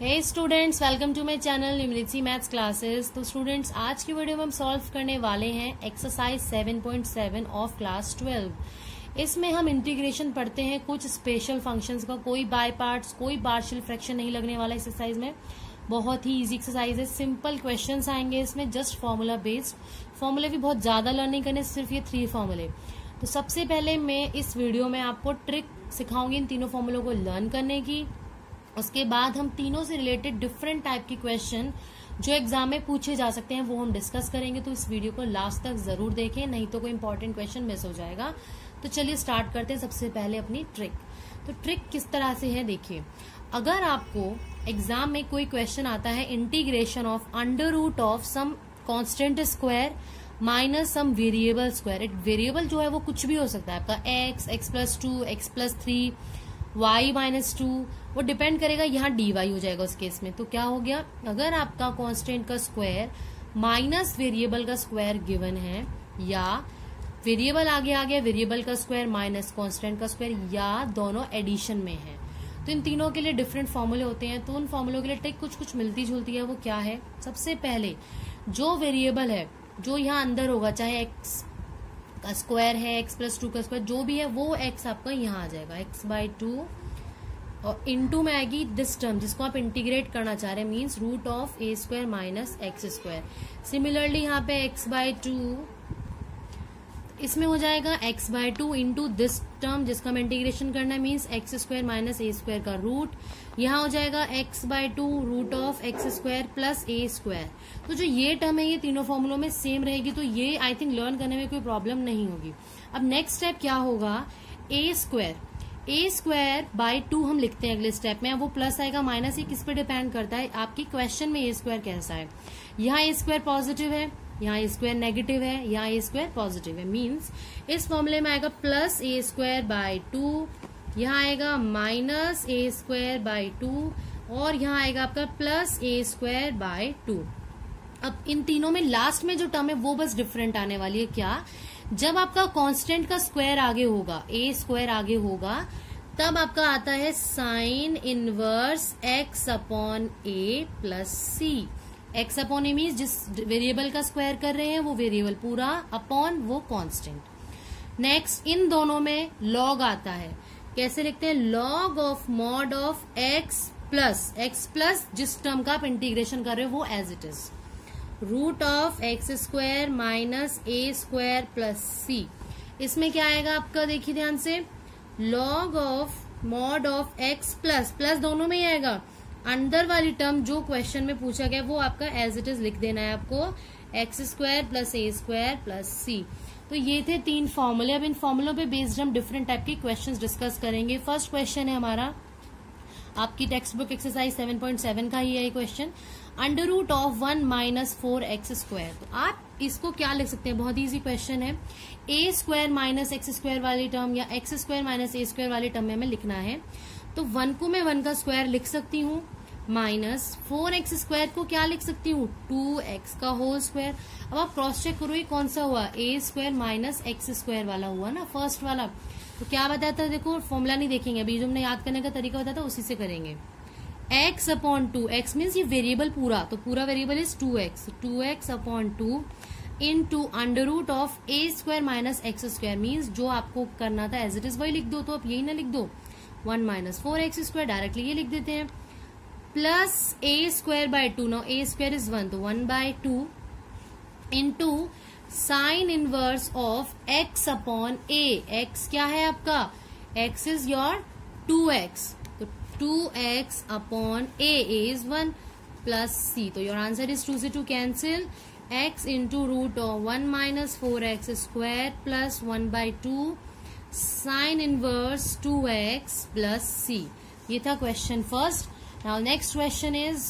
Hey students welcome to my channel numeracy maths classes तो students आज की video में हम सॉल्व करने वाले हैं एक्सरसाइज 7.7 ऑफ़ क्लास 12 इसमें हम इंटीग्रेशन पढ़ते हैं कुछ स्पेशल फ़ंक्शंस का, कोई बाय पार्ट्स कोई पार्शियल फ्रैक्शन नहीं लगने वाला एक्सरसाइज में। बहुत ही इजी एक्सरसाइज है। सिंपल क्वेश्चन आएँगे इसमें जस्ट फॉर्मूला बेस्ड फॉर्मूले भी बहुत ज़्यादा लर्निंग करने, सिर्फ़ ये थ्री फॉर्मूले तो सबसे पहले मैं इस वीडियो में आपको ट्रिक सिखाऊँगी इन तीनों फॉर्मूलों को लर्न करने की। उसके बाद हम तीनों से रिलेटेड डिफरेंट टाइप की क्वेश्चन जो एग्ज़ाम में पूछे जा सकते हैं, वो हम डिस्कस करेंगे। तो इस वीडियो को लास्ट तक ज़रूर देखें, नहीं तो कोई इंपॉर्टेंट क्वेश्चन मिस हो जाएगा। तो चलिए स्टार्ट करते हैं सबसे पहले अपनी ट्रिक तो ट्रिक किस तरह से है, देखिए। अगर आपको एग्ज़ाम में कोई क्वेश्चन आता है integration of under root of some constant square minus some variable square एक वेरिएबल जो है वो कुछ भी हो सकता है। आपका x x plus two x plus three y minus two वो डिपेंड करेगा, यहाँ डी वाई हो जाएगा उस केस में। तो क्या हो गया? अगर आपका कॉन्स्टेंट का स्क्वायर माइनस वेरिएबल का स्क्वायर गिवन है, या वेरिएबल आगे आ गया वेरिएबल का स्क्वायर माइनस कांस्टेंट का स्क्वायर या दोनों एडिशन में है। तो इन तीनों के लिए डिफरेंट फॉर्मूले होते हैं। तो उन फॉर्मूलों के लिए टेक कुछ कुछ मिलती जुलती है, वो क्या है? सबसे पहले, जो वेरिएबल है, जो यहाँ अंदर होगा, चाहे एक्स का स्क्वायर है एक्स प्लस टू का स्क्वायर जो भी है, वो एक्स आपका यहाँ आ जाएगा। एक्स बाई टू और इनटू में आएगी दिस टर्म जिसको आप इंटीग्रेट करना चाह रहे हैं means root of a square minus x square similarly यहाँ पे एक्स बाय टू इसमें हो जाएगा x by two into this term जिसका हम इंटीग्रेशन करना है means x square minus a square का रूट यहाँ हो जाएगा x by two root of x square plus a square तो जो ये टर्म है, ये तीनों फॉर्मुलों में सेम रहेगी तो ये आई थिंक लर्न करने में कोई प्रॉब्लम नहीं होगी. अब नेक्स्ट स्टेप क्या होगा? A square a square by two हम लिखते हैं अगले स्टेप में वो प्लस आएगा माइनस ये किस पे डिपेंड करता है, आपके क्वेश्चन में ए स्क्वायर कैसा है? यहाँ ए स्क्वायर पॉजिटिव है, यहाँ ए स्क्वायर नेगेटिव है, यहाँ ए स्क्वायर पॉजिटिव है। मीन्स इस फॉर्मूले में आएगा plus a square by two यहाँ आएगा minus a square by two और यहाँ आएगा आपका plus a square by two अब इन तीनों में लास्ट में जो टर्म है, वो बस डिफरेंट आने वाली है। क्या? जब आपका कांस्टेंट का स्क्वायर आगे होगा ए स्क्वायर आगे होगा तब आपका आता है sine inverse x upon a plus c. X upon a mean जिस वेरिएबल का स्क्वायर कर रहे हैं, वो वेरिएबल पूरा अपॉन वो कांस्टेंट नेक्स्ट इन दोनों में लॉग आता है। कैसे लिखते हैं? Log of mod of x plus x plus जिस टर्म का आप इंटीग्रेशन कर रहे हो, वो as it is root of x square minus a square plus c इसमें क्या आएगा आपका? देखिए ध्यान से। Log of mod of x plus plus दोनों में ही आएगा। अंदर वाली टर्म जो क्वेश्चन में पूछा गया, वो आपका एज इट इज़ लिख देना है आपको। X square plus a square plus c तो ये थे तीन फॉर्मूले अब इन फॉर्मूलों पे बेस्ड हम डिफरेंट टाइप के क्वेश्चंस डिस्कस करेंगे। फ़र्स्ट क्वेश्चन है हमारा, आपकी टेक्स्ट बुक एक्सरसाइज 7.7 का ही है question under root of one minus four x square. तो आप इसको क्या लिख सकते हैं? बहुत इजी क्वेश्चन है। A square minus x square वाली टर्म या x square minus a square वाली टर्म में हमें लिखना है। तो वन को मैं वन का स्क्वायर लिख सकती हूँ। माइनस फोर एक्स स्क्वायर को क्या लिख सकती हूँ? टू एक्स का होल स्क्वायर अब आप क्रॉस चेक करो, ये कौन सा हुआ? A square minus x square वाला हुआ ना फ़र्स्ट वाला। तो क्या बताया था? देखो फॉर्मूला नहीं देखेंगे। अभी जो हमने याद करने का तरीका बताया था, उसी से करेंगे। X upon two x means ये वेरिएबल पूरा तो पूरा variable is two x two x upon two into under root of a square minus x square means जो आपको करना था एज इट इज़ वही लिख दो तो आप यही ना लिख दो। One minus four x square directly ये लिख देते हैं। Plus a square by two no a square is one तो one by two into sine inverse of x upon a x क्या है आपका? X is your two x two x upon a is one plus c तो your answer is two c two cancel x into root of one minus four x square plus one by two sine inverse two x plus c ये था question first now next question is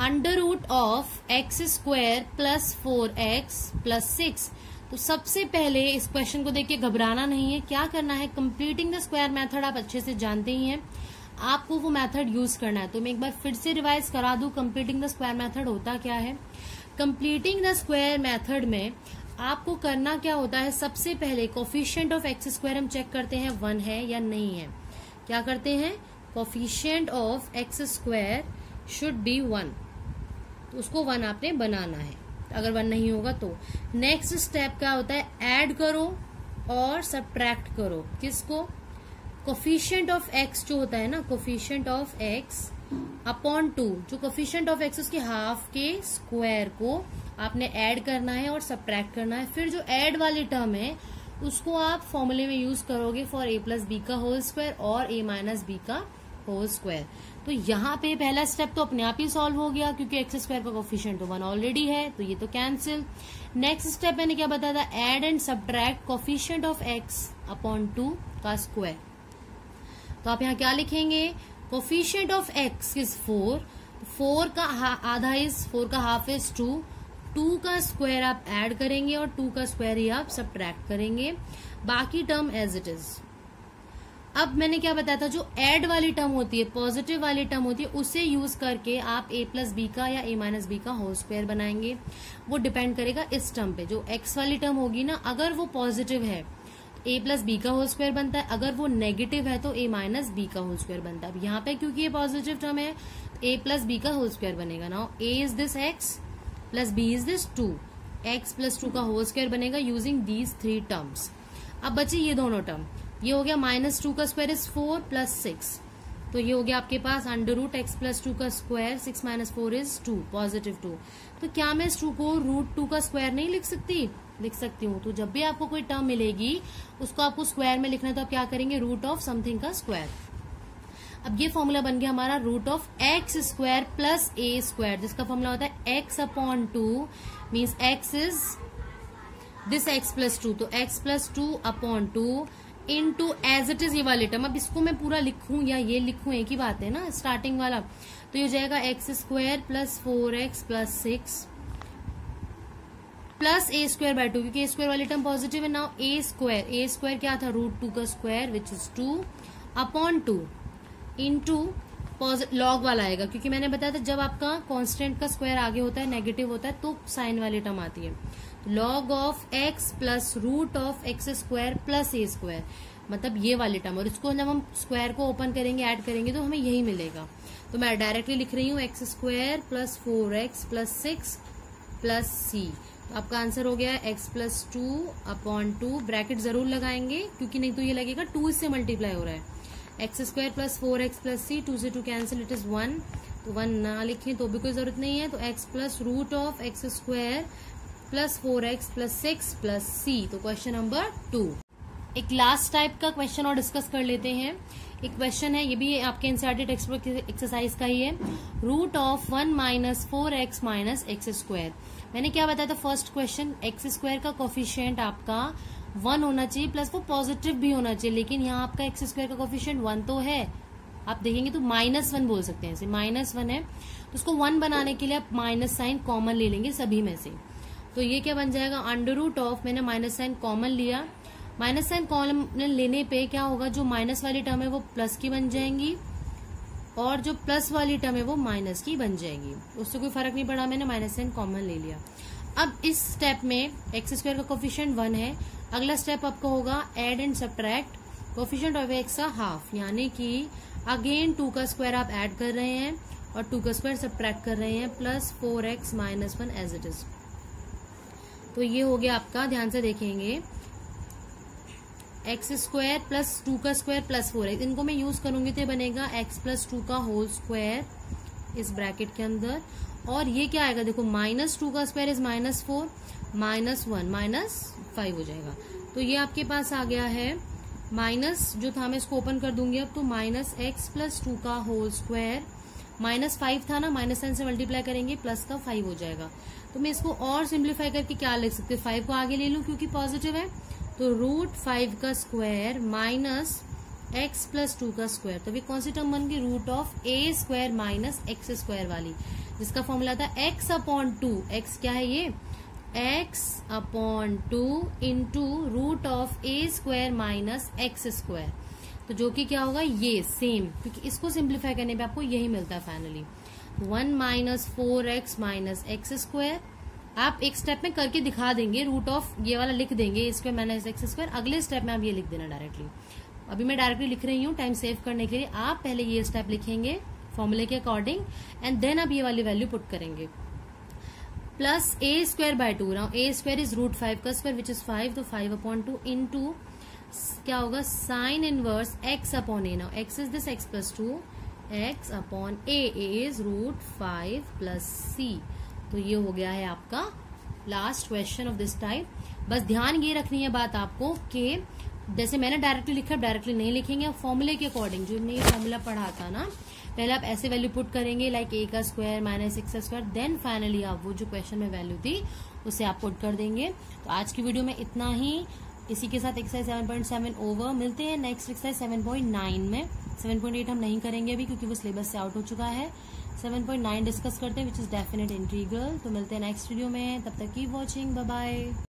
under root of x square plus four x plus six तो सबसे पहले इस question को देख के घबराना नहीं है। क्या करना है? कंप्लीटिंग द स्क्वायर मेथड आप अच्छे से जानते ही हैं। आपको वो मेथड यूज़ करना है। तो मैं एक बार फिर से रिवाइज करा दू कंप्लीटिंग द स्क्वायर मेथड होता क्या है? कंप्लीटिंग द स्क्वायर मेथड में आपको करना क्या होता है? सबसे पहले कॉफिशियंट ऑफ़ एक्स स्क्वायर हम चेक करते हैं वन है या नहीं है। क्या करते हैं? Coefficient of x square should be one उसको वन आपने बनाना है। अगर वन नहीं होगा तो। नेक्स्ट स्टेप क्या होता है? ऐड करो और सब्ट्रैक्ट करो। किसको? कोफिशियंट ऑफ़ एक्स जो होता है ना coefficient of x upon two जो कोफिशियंट ऑफ़ एक्स उसके हाफ़ के स्क्वायर को आपने ऐड करना है और सब्ट्रैक्ट करना है। फिर जो ऐड वाली टर्म है, उसको आप फॉर्मूले में यूज़ करोगे फॉर ए प्लस बी का होल स्क्वायर और ए माइनस बी का होल स्क्वायर तो यहाँ पे पहला स्टेप तो अपने आप ही सॉल्व हो गया, क्योंकि एक्स स्क्वायर का कोफिशियंट तो वन ऑलरेडी है तो ये तो कैंसिल नेक्स्ट स्टेप मैंने क्या बताया था? Add and subtract coefficient of x upon two का स्क्वायर तो आप यहाँ क्या लिखेंगे? Coefficient of x is four four का आधा इज़ फोर का हाफ़ इज़ टू टू का स्क्वायर आप ऐड करेंगे और टू का स्क्वायर ही आप सब्ट्रैक्ट करेंगे. बाकी टर्म एज इट इज़ अब मैंने क्या बताया था, जो एड वाली टर्म होती है पॉजिटिव वाली टर्म होती है, उसे यूज़ करके आप ए प्लस बी का या ए माइनस बी का होल स्क्वायर बनाएँगे। वो डिपेंड करेगा इस टर्म पे। जो एक्स वाली टर्म होगी ना, अगर वो पॉजिटिव है तो ए प्लस बी का होल स्क्वायर बनता है, अगर वो नेगेटिव है तो ए माइनस बी का होल स्क्वायर बनता है। अब यहाँ पे क्योंकि ये पॉजिटिव टर्म है तो ए प्लस बी का होल स्क्वायर बनेगा। ना a is this x plus b is this two x plus two का होल स्क्वायर बनेगा यूजिंग दीज थ्री टर्म्स अब बचे ये दोनों टर्म ये हो गया माइनस टू का square is four plus six. तो ये हो गया आपके पास under root x plus two का square six minus four is two positive two तो क्या मैं इस टू को रूट टू का स्क्वायर नहीं लिख सकती? लिख सकती हूँ। तो जब भी आपको कोई टर्म मिलेगी, उसको आपको स्क्वायर में लिखना है तो आप क्या करेंगे? रूट ऑफ़ समथिंग का स्क्वायर अब ये फॉर्मूला बन गया हमारा root of x square plus a square जिसका फॉर्मूला होता है x upon two means x is this x plus two तो x plus two upon two into as it is ये वाले टर्म अब इसको मैं पूरा लिखूं या ये लिखूं, एक ही बात है ना स्टार्टिंग वाला। तो ये हो जाएगा x square plus four x plus six plus a square by two क्योंकि ए स्क्वायर वाली टर्म पॉजिटिव है now a square a square क्या था? रूट टू का square which is two upon two into log वाला आएगा। क्योंकि मैंने बताया था, जब आपका कांस्टेंट का स्क्वायर आगे होता है नेगेटिव होता है तो साइन वाली टर्म आती है। Log of x plus root of x square plus a square मतलब ये वाली टर्म और इसको जब हम स्क्वायर को ओपन करेंगे ऐड करेंगे तो हमें यही मिलेगा। तो मैं डायरेक्टली लिख रही हूँ x square plus four x plus six plus c तो आपका आंसर हो गया x plus two upon two bracket ज़रूर लगाएँगे, क्योंकि नहीं तो ये लगेगा टू इससे मल्टीप्लाई हो रहा है। X square plus four x plus c two से two cancel it is one तो वन ना लिखें तो भी कोई ज़रूरत नहीं है। तो x plus root of x square plus four x plus six plus c तो क्वेश्चन नंबर टू एक लास्ट टाइप का क्वेश्चन और डिस्कस कर लेते हैं. एक क्वेश्चन है, ये भी आपके एनसीआरटी टेक्स्ट बुक एक्सरसाइज का ही है. Root of one minus four x minus x square मैंने क्या बताया था फ़र्स्ट क्वेश्चन एक्स स्क्वायर का कोफिशियंट आपका वन होना चाहिए प्लस वो पॉजिटिव भी होना चाहिए, लेकिन यहाँ आपका एक्स स्क्वायर का कोफिशियंट वन तो है. आप देखेंगे तो माइनस वन बोल सकते हैं माइनस वन है. तो उसको वन बनाने के लिए आप माइनस साइन कॉमन ले लेंगे सभी में से. तो ये क्या बन जाएगा? अंडर रूट ऑफ़ मैंने माइनस साइन कॉमन लिया। माइनस साइन कॉमन लेने पे क्या होगा? जो माइनस वाली टर्म है वो प्लस की बन जाएँगी। और जो प्लस वाली टर्म है वो माइनस की बन जाएगी। उससे कोई फ़र्क नहीं पड़ा, मैंने माइनस साइन कॉमन ले लिया। अब इस स्टेप में एक्स स्क्वायर का कोफिशियंट वन है। अगला स्टेप आपका होगा add and subtract coefficient of x का हाफ़ यानी कि अगेन टू का स्क्वायर आप ऐड कर रहे हैं और टू का स्क्वायर सब्ट्रैक्ट कर रहे हैं plus four x minus one as it is तो ये हो गया आपका, ध्यान से देखेंगे। एक्स स्क्वायर प्लस टू का स्क्वायर प्लस फोर एक्स इनको मैं यूज़ करूँगी तो बनेगा एक्स प्लस टू का होल स्क्वायर इस ब्रैकेट के अंदर। और ये क्या आएगा? देखो माइनस टू का square is minus four minus one minus five हो जाएगा। तो ये आपके पास आ गया है। माइनस जो था, मैं इसको ओपन कर दूँगी अब तो माइनस एक्स प्लस टू का होल स्क्वायर माइनस फाइव था ना, माइनस टेन से मल्टीप्लाई करेंगे प्लस का फाइव हो जाएगा। तो मैं इसको और सिंप्लीफाई करके क्या लिख सकती हूँ? फाइव को आगे ले लू क्योंकि पॉजिटिव है। तो रूट फाइव का square minus x plus two का स्क्वायर तो भी कौन सी टर्म बन गई? Root of a square minus x square वाली। जिसका फॉर्मूला था एक्स अपॉन टू एक्स क्या है ये? X upon two into root of a square minus x square तो जो कि क्या होगा? ये सेम क्योंकि इसको सिंप्लीफाई करने पे आपको यही मिलता है finally one minus four x minus x square आप एक स्टेप में करके दिखा देंगे रूट ऑफ़ ये वाला लिख देंगे स्क्वायर माइनस एक्स स्क्वायर अगले स्टेप में आप ये लिख देना डायरेक्टली अभी मैं डायरेक्टली लिख रही हूँ टाइम सेव करने के लिए. आप पहले ये स्टेप लिखेंगे फॉर्मूले के अकॉर्डिंग एंड देन आप ये वाली वैल्यू पुट करेंगे. Plus a square by two now a square is root five का स्क्वायर विच इज़ फाइव तो five upon two in to क्या होगा? Sine inverse x upon a now x is this x plus two x upon a is root five plus c तो ये हो गया है आपका last question of this type बस ध्यान ये रखनी है बात आपको कि जैसे मैंने डायरेक्टली लिखा डायरेक्टली नहीं लिखेंगे फॉर्मूले के अकॉर्डिंग जो हमने ये फॉर्मूला पढ़ा था ना, पहले आप ऐसे वैल्यू पुट करेंगे लाइक ए का स्क्वायर माइनस एक्स का स्क्वायर देन फाइनली आप वो जो क्वेश्चन में वैल्यू थी, उसे आप पुट कर देंगे। तो आज की वीडियो में इतना ही। इसी के साथ exercise seven point seven over मिलते हैं next exercise seven point nine में. सेवन पॉइंट एट हम नहीं करेंगे अभी क्योंकि वो सिलेबस से आउट हो चुका है. सेवन पॉइंट नाइन डिस्कस करते हैं विच इज़ डेफिनेट इंटीग्रल तो मिलते हैं नेक्स्ट वीडियो में. तब तक की वॉचिंग बाय